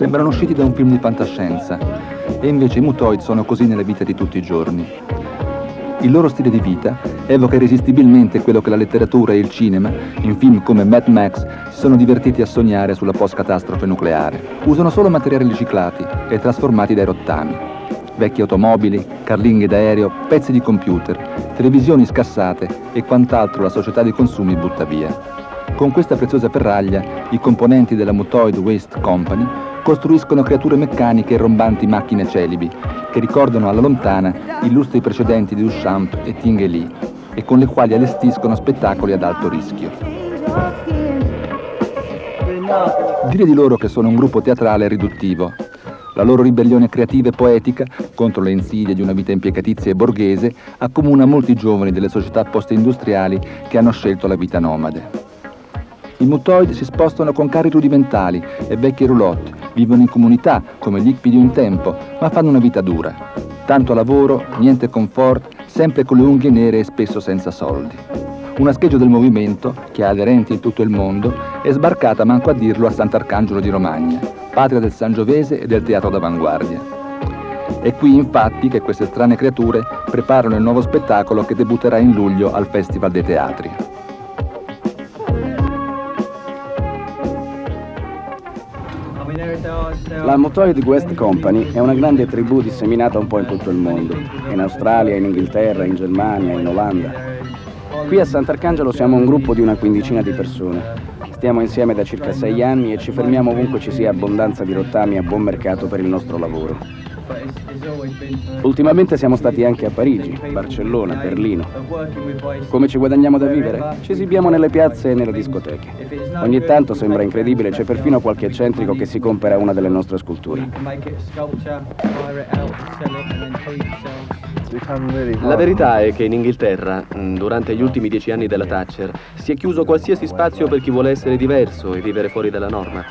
sembrano usciti da un film di fantascienza e invece i mutoid sono così nella vita di tutti i giorni. Il loro stile di vita evoca irresistibilmente quello che la letteratura e il cinema, in film come Mad Max, si sono divertiti a sognare sulla post-catastrofe nucleare. Usano solo materiali riciclati e trasformati dai rottami. Vecchie automobili, carlinghe d'aereo, pezzi di computer, televisioni scassate e quant'altro la società dei consumi butta via. Con questa preziosa ferraglia, i componenti della Mutoid Waste Company costruiscono creature meccaniche e rombanti macchine celibi che ricordano alla lontana i lustri precedenti di Duchamp e Tinguely e con le quali allestiscono spettacoli ad alto rischio. Dire di loro che sono un gruppo teatrale è riduttivo. La loro ribellione creativa e poetica contro le insidie di una vita impiecatizia e borghese accomuna molti giovani delle società post-industriali che hanno scelto la vita nomade. I mutoid si spostano con carri rudimentali e vecchie roulotte, vivono in comunità come gli Icpi di un tempo, ma fanno una vita dura. Tanto lavoro, niente comfort, sempre con le unghie nere e spesso senza soldi. Una scheggia del movimento, che ha aderenti in tutto il mondo, è sbarcata manco a dirlo a Sant'Arcangelo di Romagna, patria del Sangiovese e del teatro d'avanguardia. È qui infatti che queste strane creature preparano il nuovo spettacolo che debutterà in luglio al Festival dei Teatri. La Motoid West Company è una grande tribù disseminata un po' in tutto il mondo, in Australia, in Inghilterra, in Germania, in Olanda. Qui a Sant'Arcangelo siamo un gruppo di una quindicina di persone. Stiamo insieme da circa sei anni e ci fermiamo ovunque ci sia abbondanza di rottami a buon mercato per il nostro lavoro. Ultimamente siamo stati anche a Parigi, Barcellona, Berlino. Come ci guadagniamo da vivere? Ci esibiamo nelle piazze e nelle discoteche. Ogni tanto sembra incredibile, c'è perfino qualche eccentrico che si compra una delle nostre sculture. La verità è che in Inghilterra, mm, durante gli ultimi dieci anni della Thatcher, si è chiuso qualsiasi spazio per chi vuole essere diverso e vivere fuori dalla norma.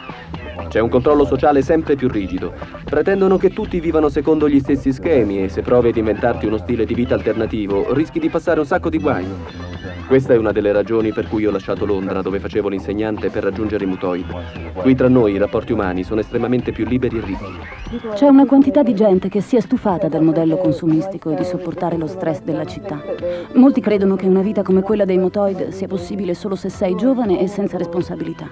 C'è un controllo sociale sempre più rigido. Pretendono che tutti vivano secondo gli stessi schemi e se provi ad inventarti uno stile di vita alternativo rischi di passare un sacco di guai. Questa è una delle ragioni per cui ho lasciato Londra, dove facevo l'insegnante, per raggiungere i mutoi. Qui tra noi i rapporti umani sono estremamente più liberi e ricchi. C'è una quantità di gente che si è stufata dal modello consumistico e di sopportare lo stress della città. Molti credono che una vita come quella dei motoid sia possibile solo se sei giovane e senza responsabilità.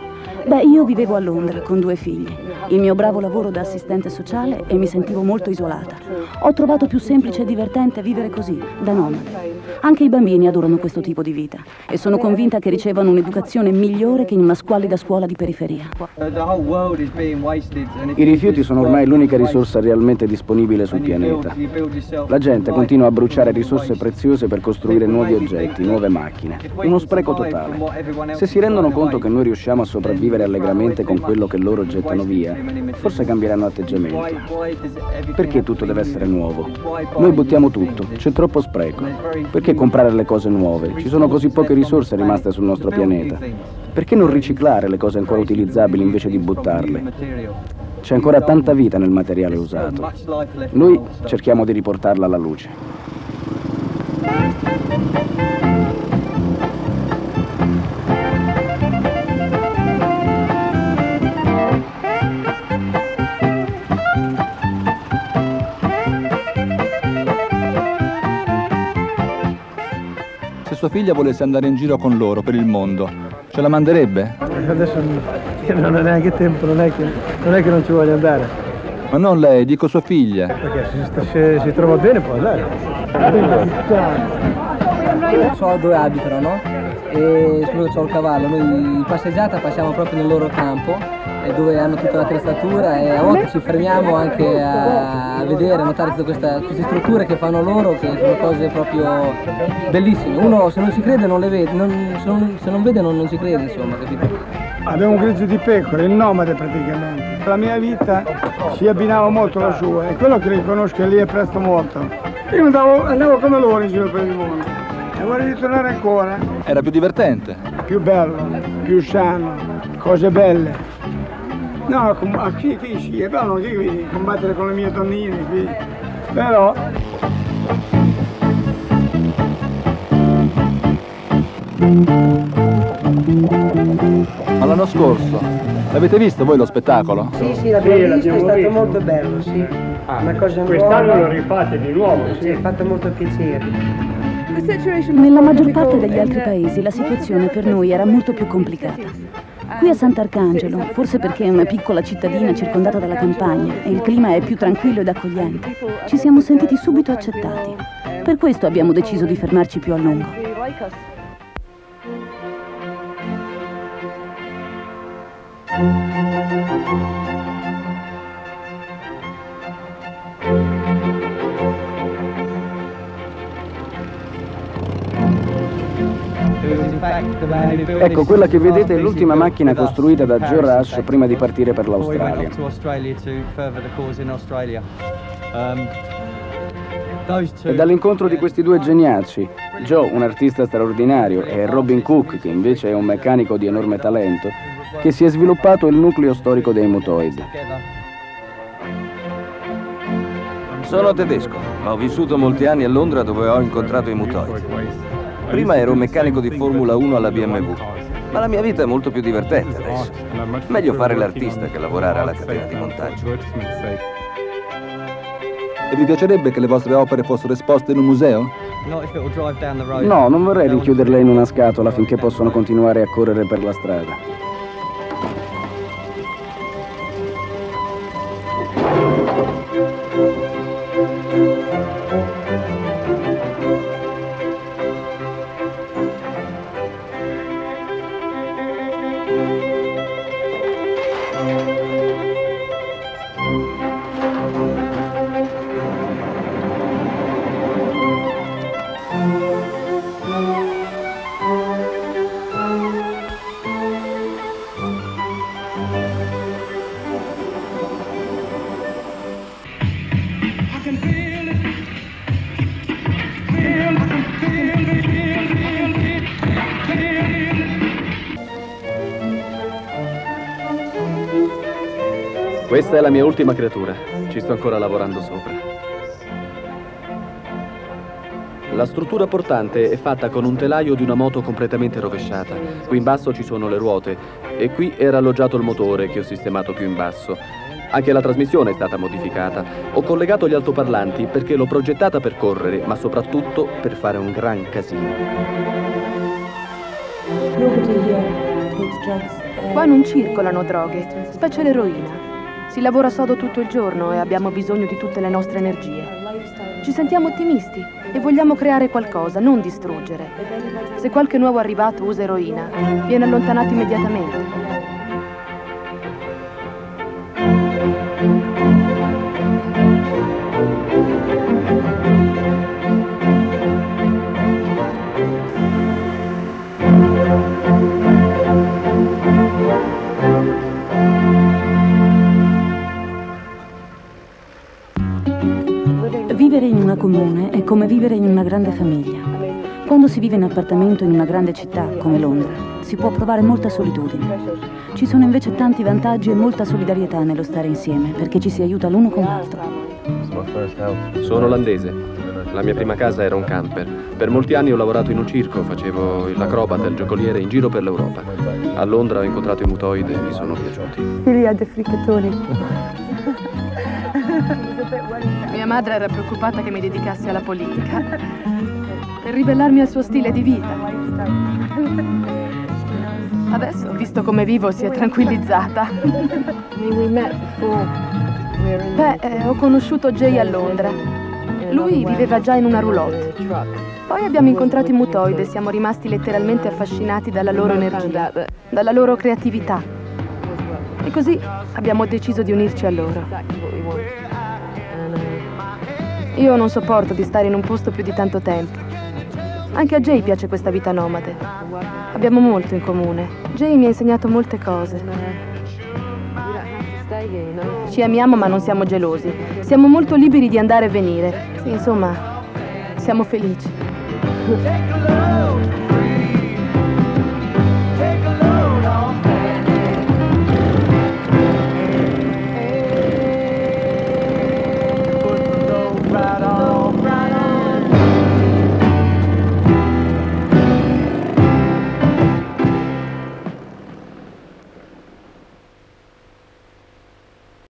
Beh, io vivevo a Londra con due figli, il mio bravo lavoro da assistente sociale e mi sentivo molto isolata. Ho trovato più semplice e divertente vivere così, da nomade. Anche i bambini adorano questo tipo di vita e sono convinta che ricevano un'educazione migliore che in una squallida scuola di periferia. I rifiuti sono ormai l'unica risorsa realmente disponibile sul pianeta. La gente continua a bruciare risorse preziose per costruire nuovi oggetti, nuove macchine. Uno spreco totale. Se si rendono conto che noi riusciamo a sopravvivere allegramente con quello che loro gettano via, forse cambieranno atteggiamento. Perché tutto deve essere nuovo? Noi buttiamo tutto, c'è troppo spreco. Perché comprare le cose nuove? Ci sono così poche risorse rimaste sul nostro pianeta. Perché non riciclare le cose ancora utilizzabili invece di buttarle? C'è ancora tanta vita nel materiale usato. Noi cerchiamo di riportarla alla luce. Sua figlia volesse andare in giro con loro per il mondo, ce la manderebbe? Adesso non ho neanche tempo, non è che non, è che non ci voglio andare. Ma non lei, dico sua figlia. Perché se, se si trova bene può andare. So dove abitano, no? E scusa che ho il cavallo, noi in passeggiata passiamo proprio nel loro campo dove hanno tutta l'attrezzatura e a volte ci fermiamo anche a vedere, a notare tutte questa, queste strutture che fanno loro, che sono cose proprio bellissime. Uno se non ci crede non le vede, non, se, non, se, non, vede non, non ci crede, insomma, capito? Abbiamo un grigio di pecore, il nomade praticamente. La mia vita si abbinava molto alla sua e quello che riconosco lì è presto molto. Io andavo, andavo come loro in giro per il mondo e vorrei ritornare ancora. Era più divertente? Più bello, più sano, cose belle. No, a chi, chi sì, però non dico di combattere con le mie donnine qui, però... Ma l'anno scorso, l'avete visto voi lo spettacolo? Sì, sì, l'abbiamo Sì, visto, è stato visto. molto bello, sì. Ah, Una cosa Quest'anno nuova. lo rifate di nuovo, Ci ha sì. fatto molto piacere. Nella maggior parte degli altri paesi la situazione per noi era molto più complicata. Qui a Sant'Arcangelo, forse perché è una piccola cittadina circondata dalla campagna e il clima è più tranquillo ed accogliente, ci siamo sentiti subito accettati. Per questo abbiamo deciso di fermarci più a lungo. Ecco, quella che vedete è l'ultima macchina costruita da Joe Rush prima di partire per l'Australia. È dall'incontro di questi due geniacci, Joe, un artista straordinario, e Robin Cook, che invece è un meccanico di enorme talento, che si è sviluppato il nucleo storico dei mutoid. Sono tedesco. Ho vissuto molti anni a Londra dove ho incontrato i mutoid. Prima ero un meccanico di Formula 1 alla BMW, ma la mia vita è molto più divertente adesso. Meglio fare l'artista che lavorare alla catena di montaggio. E vi piacerebbe che le vostre opere fossero esposte in un museo? No, non vorrei rinchiuderle in una scatola finché possono continuare a correre per la strada. Questa è la mia ultima creatura. Ci sto ancora lavorando sopra. La struttura portante è fatta con un telaio di una moto completamente rovesciata. Qui in basso ci sono le ruote e qui era alloggiato il motore che ho sistemato più in basso. Anche la trasmissione è stata modificata. Ho collegato gli altoparlanti perché l'ho progettata per correre, ma soprattutto per fare un gran casino. Qua non circolano droghe, specie l'eroina. Si lavora sodo tutto il giorno e abbiamo bisogno di tutte le nostre energie. Ci sentiamo ottimisti e vogliamo creare qualcosa, non distruggere. Se qualche nuovo arrivato usa eroina, viene allontanato immediatamente. È come vivere in una grande famiglia. Quando si vive in appartamento in una grande città come Londra, si può provare molta solitudine. Ci sono invece tanti vantaggi e molta solidarietà nello stare insieme, perché ci si aiuta l'uno con l'altro. Sono olandese. La mia prima casa era un camper. Per molti anni ho lavorato in un circo, facevo l'acrobata e il giocoliere in giro per l'Europa. A Londra ho incontrato i mutoid e mi sono piaciuti. Figlia dei friccatoni. Mia madre era preoccupata che mi dedicassi alla politica. Per ribellarmi al suo stile di vita. Adesso, visto come vivo, si è tranquillizzata. Beh, eh, ho conosciuto Jay a Londra. Lui viveva già in una roulotte. Poi abbiamo incontrato i mutoid e siamo rimasti letteralmente affascinati dalla loro energia, dalla loro creatività. E così abbiamo deciso di unirci a loro. Io non sopporto di stare in un posto più di tanto tempo. Anche a Jay piace questa vita nomade. Abbiamo molto in comune. Jay mi ha insegnato molte cose. Ci amiamo ma non siamo gelosi. Siamo molto liberi di andare e venire. Insomma, siamo felici.